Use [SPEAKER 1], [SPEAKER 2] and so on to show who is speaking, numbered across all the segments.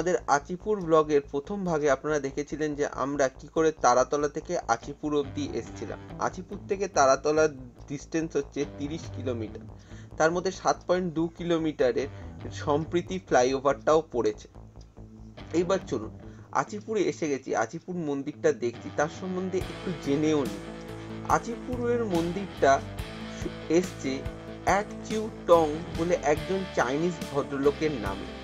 [SPEAKER 1] আমাদের আচিপুর ব্লগের প্রথম ভাগে আপনারা দেখেছিলেন যে আমরা কি করে তারাতলা থেকে আচিপুর অবধি এসেছিলাম। আচিপুর থেকে তারাতলার ডিস্টেন্স হচ্ছে তিরিশ কিলোমিটার। তার মধ্যে সাত পয়েন্ট দু কিলোমিটারের সম্প্রীতি ফ্লাইওভারটাও পড়েছে। এইবার চলুন, আচিপুরে এসে গেছি, আচিপুর মন্দিরটা দেখছি। তার সম্বন্ধে একটু জেনেও নিই। আচিপুরের মন্দিরটা এসছে এক চিউ টং বলে একজন চাইনিজ ভদ্রলোকের নামে।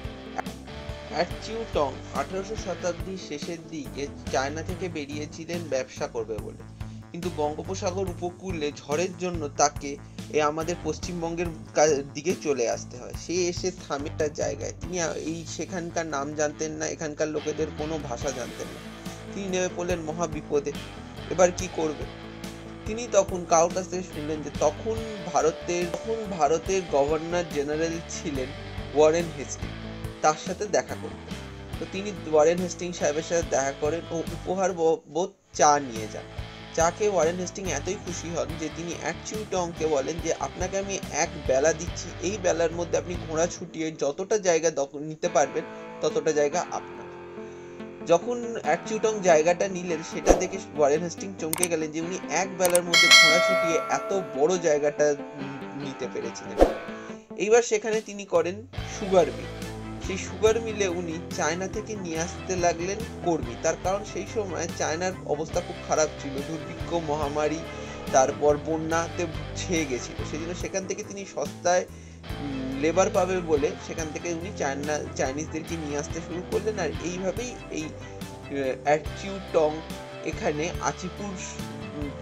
[SPEAKER 1] এক চিউ টং আঠারোশো শতাব্দীর শেষের দিকে চায়না থেকে বেরিয়েছিলেন ব্যবসা করবে বলে। কিন্তু বঙ্গোপসাগর উপকূলে ঝড়ের জন্য তাকে এ আমাদের পশ্চিমবঙ্গের দিকে চলে আসতে হয়। সে এসে থামে একটা জায়গায়। তিনি এই সেখানকার নাম জানতেন না, এখানকার লোকেদের কোনো ভাষা জানতেন না। তিনি নেমে পড়লেন মহা বিপদে এবার কি করবে? তিনি তখন কারোর কাছ থেকে শুনলেন যে তখন ভারতের তখন ভারতের গভর্নর জেনারেল ছিলেন ওয়ারেন হেস্টিং। তার সাথে দেখা করতেন তো তিনি ওয়ারেন হেস্টিং সাহেবের সাথে দেখা করেন ও উপহার বোধ চা নিয়ে যান। চা খেয়ে ওয়ারেন হেস্টিং এতই খুশি হন যে তিনি এক চিউটংকে বলেন যে, আপনাকে আমি এক বেলা দিচ্ছি। এই বেলার মধ্যে আপনি ঘোড়া ছুটিয়ে যতটা জায়গা নিতে পারবেন, ততটা জায়গা আপনার। যখন এক চিউটং জায়গাটা নিলেন, সেটা দেখে ওয়ারেন হেস্টিং চমকে গেলেন যে, উনি এক বেলার মধ্যে ঘোড়া ছুটিয়ে এত বড় জায়গাটা নিতে পেরেছিলেন। এইবার সেখানে তিনি করেন সুগার মিল। সেই সুগার মিলে উনি চায়না থেকে নিয়ে আসতে লাগলেন কর্মী। তার কারণ সেই সময় চায়নার অবস্থা খুব খারাপ ছিল। দুর্ভিক্ষ, মহামারী, তারপর বন্যাতে ছেয়ে গেছিল। সেই জন্য সেখান থেকে তিনি সস্তায় লেবার পাবে বলে সেখান থেকে উনি চায়না, চাইনিজদেরকে নিয়ে আসতে শুরু করলেন। আর এইভাবেই এই অ্যাকচিউ টং এখানে আচিপুর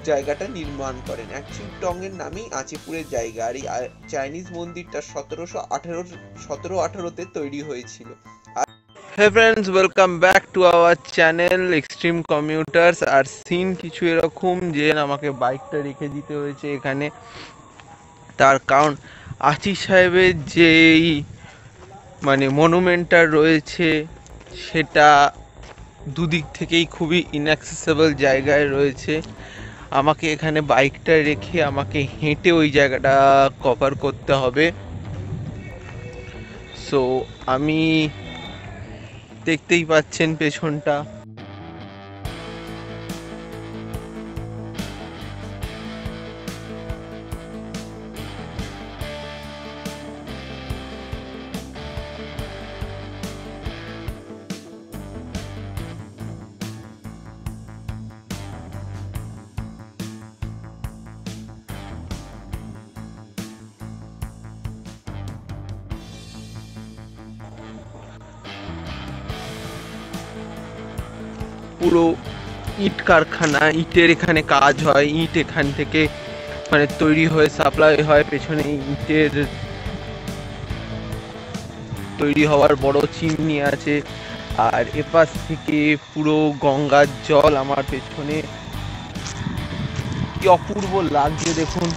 [SPEAKER 1] জায়গাটা নির্মাণ করেন। অ্যাকচিউ টং এর নামেই আচিপুরের জায়গা। আর এই চাইনিজ মন্দিরটা সতেরোশো আঠেরো, সতেরো আঠারোতে তৈরি হয়েছিল। Hey friends welcome back to our channel extreme commuters আর সিন কিছু এরকম, যে আমাকে বাইকটা রেখে দিতে হয়েছে এখানে। তার কারণ আচি সাহেবের যেই মানে মনুমেন্টটা রয়েছে, সেটা দুদিক থেকেই খুবই ইনঅ্যাক্সেসেবল জায়গায় রয়েছে। আমাকে এখানে বাইকটা রেখে আমাকে হেঁটে ওই জায়গাটা কভার করতে হবে। সো আমি দেখতেই পাচ্ছেন পেছনটা। পুরো ইট কারখানা, ইটের এখানে কাজ হয়, ইট এখান থেকে মানে তৈরি হয়ে, সাপ্লাই হয়, পেছনে ইটের তৈরি হওয়ার বড় চিমনি আছে। আর এপাশ থেকে পুরো গঙ্গার জল আমার পেছনে। কি অপূর্ব লাগছে দেখুন।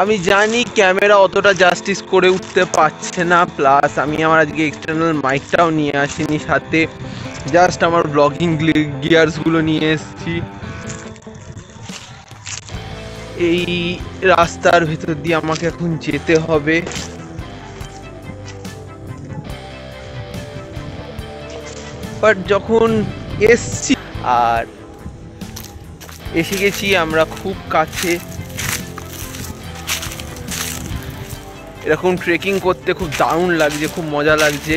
[SPEAKER 1] আমি জানি ক্যামেরা অতটা জাস্টিস করে উঠতে পারছে না, প্লাস আমি আমার আজকে এক্সটার্নাল মাইকটাও নিয়ে আসিনি সাথে জাস্ট আমার ব্লগিং গিয়ার্সগুলো নিয়ে এসেছি। এই রাস্তার ভেতর দিয়ে আমাকে এখন যেতে হবে। বাট যখন এসছি, আর এসে গেছি আমরা খুব কাছে। এরকম ট্রেকিং করতে খুব দারুণ লাগছে, খুব মজা লাগছে।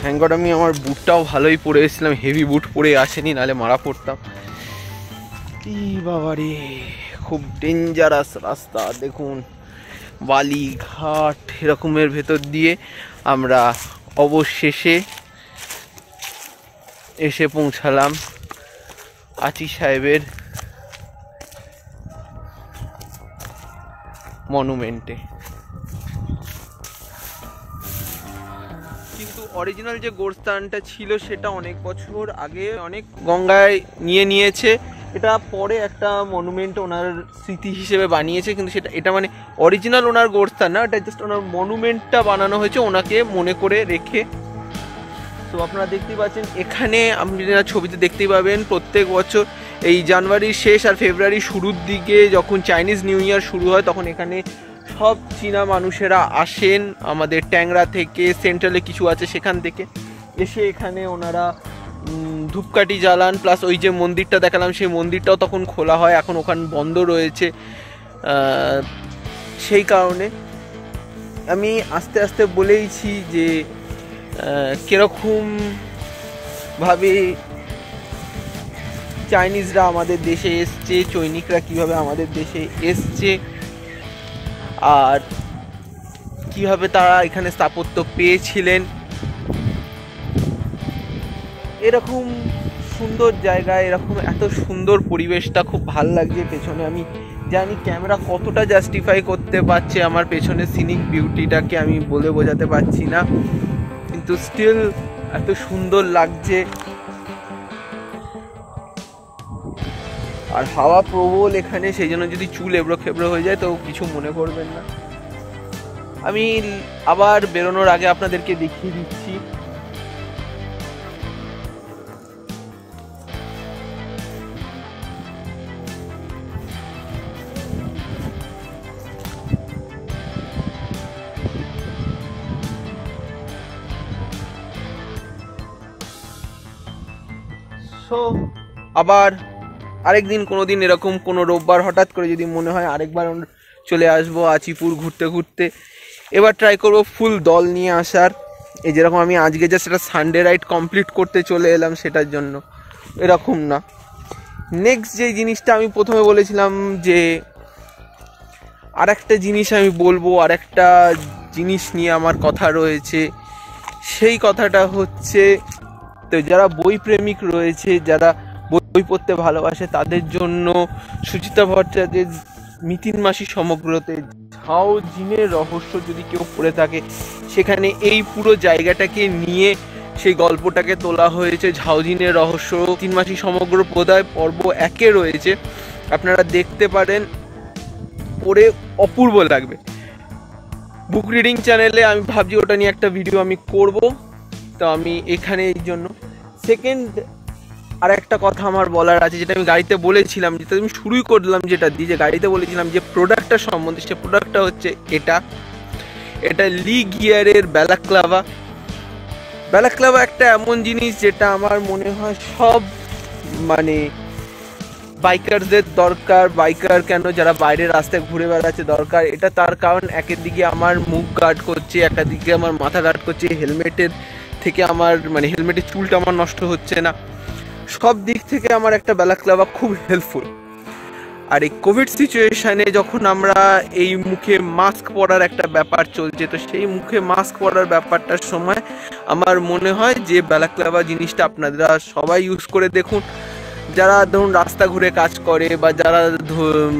[SPEAKER 1] থ্যাংক আমি আমার বুটটাও ভালোই পরে এসেছিলাম হেভি বুট পরে আসেনি, নাহলে মারা পড়তাম। ই বাবা রে, খুব ডেঞ্জারাস রাস্তা, দেখুন। বালি, ঘাট, এরকমের ভেতর দিয়ে আমরা অবশেষে এসে পৌঁছালাম আচি সাহেবের মনুমেন্টে। কিন্তু অরিজিনাল যে গোরস্থানটা ছিল সেটা অনেক বছর আগে অনেক গঙ্গায় নিয়ে নিয়েছে। এটা পরে একটা মনুমেন্ট ওনার স্মৃতি হিসেবে বানিয়েছে, কিন্তু সেটা এটা মানে অরিজিনাল ওনার গোরস্থান না, এটা জাস্ট ওনার মনুমেন্টটা বানানো হয়েছে ওনাকে মনে করে রেখে। তো আপনারা দেখতেই পাচ্ছেন, এখানে আপনারা ছবিতে দেখতেই পাবেন, প্রত্যেক বছর এই জানুয়ারির শেষ আর ফেব্রুয়ারি শুরুর দিকে যখন চাইনিজ নিউ ইয়ার শুরু হয় তখন এখানে সব চীনা মানুষেরা আসেন। আমাদের ট্যাংরা থেকে সেন্ট্রালে কিছু আছে সেখান থেকে। এসে এখানে ওনারা ধূপকাঠি জ্বালান প্লাস ওই যে মন্দিরটা দেখালাম সেই মন্দিরটাও তখন খোলা হয়। এখন ওখান বন্ধ রয়েছে সেই কারণে। আমি আস্তে আস্তে বলেইছি যে আহ, কীরকম ভাবে চাইনিজরা আমাদের দেশে এসছে চৈনিকরা কীভাবে আমাদের দেশে এসছে, আর কীভাবে তারা এখানে স্থাপত্য পেয়েছিলেন। এরকম সুন্দর জায়গা এরকম এত সুন্দর পরিবেশটা খুব ভালো লাগছে পেছনে। আমি জানি ক্যামেরা কতটা জাস্টিফাই করতে পারছে আমার পেছনে সিনিক বিউটিটাকে আমি বলে বোঝাতে পারছি না। কিন্তু স্টিল এত সুন্দর লাগছে। আর হাওয়া প্রবল এখানে, সেই জন্য যদি চুল এবড়ো খেবড়ো হয়ে যায় তো কিছু মনে করবেন না। আমি আবার বেরোনোর আগে আপনাদেরকে দেখিয়ে দিচ্ছি। সো আবার আরেকদিন কোনো দিন এরকম কোনো রোববার হঠাৎ করে যদি মনে হয় আরেকবার চলে আসব আচিপুর ঘুরতে ঘুরতে। এবার ট্রাই করব ফুল দল নিয়ে আসার। এই যেরকম আমি আজকে জাস্ট একটা সানডে রাইড কমপ্লিট করতে চলে এলাম সেটার জন্য। এরকম না। নেক্সট যে জিনিসটা আমি প্রথমে বলেছিলাম যে আর একটা জিনিস আমি বলব আর একটা জিনিস নিয়ে আমার কথা রয়েছে। সেই কথাটা হচ্ছে, তো যারা বই প্রেমিক রয়েছে, যারা বই পড়তে ভালোবাসে, তাদের জন্য সুচিতা ভট্টাচার্যের মিতিন মাসি সমগ্রতে ঝাও জিনের রহস্য যদি কেউ পড়ে থাকে, সেখানে এই পুরো জায়গাটাকে নিয়ে সেই গল্পটাকে তোলা হয়েছে। ঝাউজিনের রহস্য তিন মাসি সমগ্র প্রদায় পর্ব একে রয়েছে। আপনারা দেখতে পারেন, পড়ে অপূর্ব লাগবে। বুক রিডিং চ্যানেলে আমি ভাবছি ওটা নিয়ে একটা ভিডিও আমি করব। তো আমি এখানে এই জন্য। সেকেন্ড আর একটা কথা আমার বলার আছে, যেটা আমি গাড়িতে বলেছিলাম, যেটা আমি শুরুই করলাম, যেটা দিয়ে যে গাড়িতে বলেছিলাম যে প্রোডাক্টটা সম্বন্ধে, সে প্রোডাক্টটা হচ্ছে এটা। এটা লি গিয়ারের ব্যালাক্লাভা ব্যালাক্লাভা একটা এমন জিনিস যেটা আমার মনে হয় সব মানে বাইকারদের দরকার। বাইকার কেন? যারা বাইরের রাস্তায় ঘুরে বেড়াচ্ছে দরকার। এটা তার কারণ একের দিকে আমার মুখ গার্ড করছে একটা দিকে আমার মাথা গার্ড করছে হেলমেটের থেকে আমার মানে হেলমেটের চুলটা আমার নষ্ট হচ্ছে না। সব দিক থেকে আমার একটা ব্যালাক্লাভা খুব হেল্পফুল আর এই কোভিড সিচুয়েশানে যখন আমরা এই মুখে মাস্ক পরার একটা ব্যাপার চলছে, তো সেই মুখে মাস্ক পরার ব্যাপারটার সময় আমার মনে হয় যে ব্যালাক্লাভা জিনিসটা আপনারা সবাই ইউজ করে দেখুন। যারা ধরুন রাস্তা ঘুরে কাজ করে বা যারা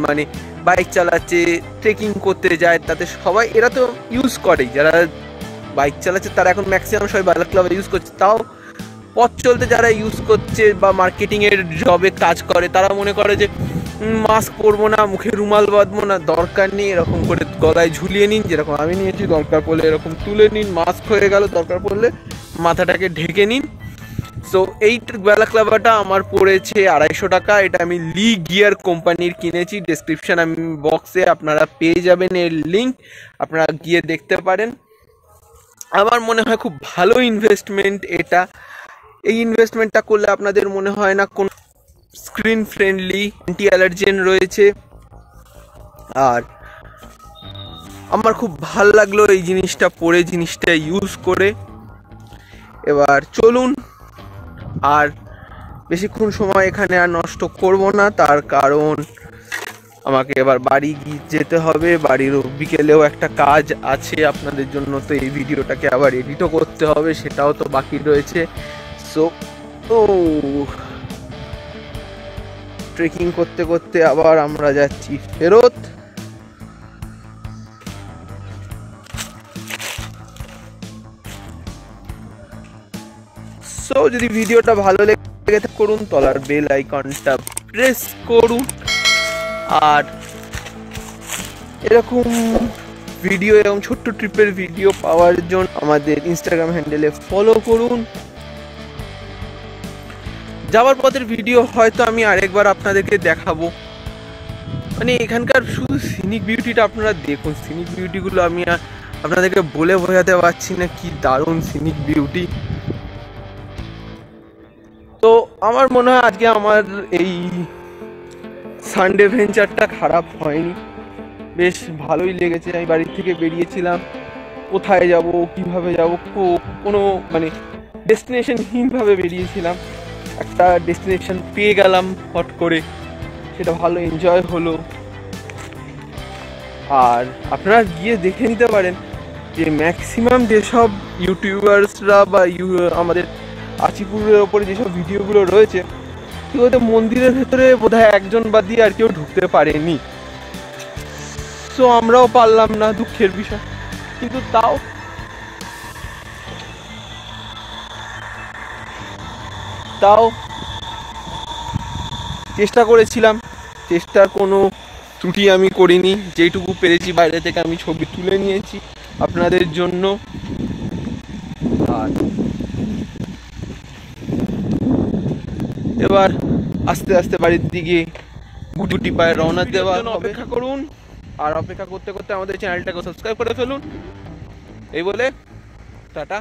[SPEAKER 1] মানে বাইক চালাচ্ছে ট্রেকিং করতে যায়, তাতে সবাই, এরা তো ইউজ করেই। যারা বাইক চালাচ্ছে, তারা এখন ম্যাক্সিমাম সবাই ব্যালাক্লাভা ইউজ করছে। তাও পথ চলতে যারা ইউজ করছে বা মার্কেটিংয়ের জবে কাজ করে, তারা মনে করে যে মাস্ক পরবো না, মুখে রুমাল বাঁধবো না, দরকার নেই, এরকম করে গলায় ঝুলিয়ে নিন, যেরকম আমি নিয়েছি, দরকার পড়লে এরকম তুলে নিন মাস্ক হয়ে গেল, দরকার পড়লে মাথাটাকে ঢেকে নিন। সো এই ব্যালাক্লাভাটা আমার পড়েছে আড়াইশো টাকা, এটা আমি লি গিয়ার কোম্পানির কিনেছি ডেসক্রিপশন আমি বক্সে আপনারা পেয়ে যাবেন এর লিঙ্ক আপনারা গিয়ে দেখতে পারেন। আমার মনে হয় খুব ভালো ইনভেস্টমেন্ট এটা। এই ইনভেস্টমেন্টটা করলে আপনাদের মনে হয় না কোন স্ক্রিন ফ্রেন্ডলি অ্যান্টি অ্যালার্জেন রয়েছে? আর আমার খুব ভালো লাগল এই জিনিসটা পরে জিনিসটা ইউজ করে। এবার চলুন, আর বেশিক্ষণ সময় এখানে আর নষ্ট করব না, তার কারণ আমাকে এবার বাড়ি যেতে হবে। বাড়ির বিকেলেও একটা কাজ আছে, আপনাদের জন্য তো এই ভিডিওটাকে আবার এডিটও করতে হবে, সেটাও তো বাকি রয়েছে। সো ও ট্রেকিং করতে করতে আবার আমরা যাচ্ছি ফেরত। সো যদি ভিডিওটা ভালো লেগে করুন, তলার বেল আইকনটা প্রেস করুন। আর এরকম ভিডিও এবং ছোট্ট ট্রিপের ভিডিও পাওয়ার জন্য আমাদের ইনস্টাগ্রাম হ্যান্ডেলে ফলো করুন। যাওয়ার পথের ভিডিও হয়তো আমি আরেকবার আপনাদেরকে দেখাবো। মানে এখানকার শুধু সিনিক বিউটিটা আপনারা দেখুন। সিনিক বিউটিগুলো আমি আপনাদেরকে বলে বোঝাতে পারছি না কি দারুণ সিনিক বিউটি তো আমার মনে হয় আজকে আমার এই সানডে ভেঞ্চারটা খারাপ হয়নি। বেশ ভালোই লেগেছে। আমি বাড়ি থেকে বেরিয়েছিলাম। কোথায় যাব, কীভাবে যাব কোনো মানে ডেস্টিনেশনহীনভাবে বেরিয়েছিলাম। একটা ডেস্টিনেশন পেয়ে গেলাম হট করে। সেটা ভালো এনজয় হলো। আর আপনারা গিয়ে দেখে নিতে পারেন যে ম্যাক্সিমাম যেসব ইউটিউবার্সরা বা ইউ, আমাদের আচিপুরের ওপরে যেসব ভিডিওগুলো রয়েছে, সেগুলোতে মন্দিরের ভেতরে বোধহয় একজন বাদ দিয়ে আর কেউ ঢুকতে পারেনি। সো আমরাও পারলাম না দুঃখের বিষয়। কিন্তু তাও তাও চেষ্টা করেছিলাম। চেষ্টার কোনো ত্রুটি আমি করিনি। যেটুকু পেরেছি বাইরে থেকে আমি ছবি তুলে নিয়েছি আপনাদের জন্য। আর এবার আস্তে আস্তে বাড়ির দিকে গুটুটি পায়ে রওনা দেওয়া অপেক্ষা করুন। আর অপেক্ষা করতে করতে আমাদের চ্যানেলটাকে সাবস্ক্রাইব করে ফেলুন এই বলে টাটা।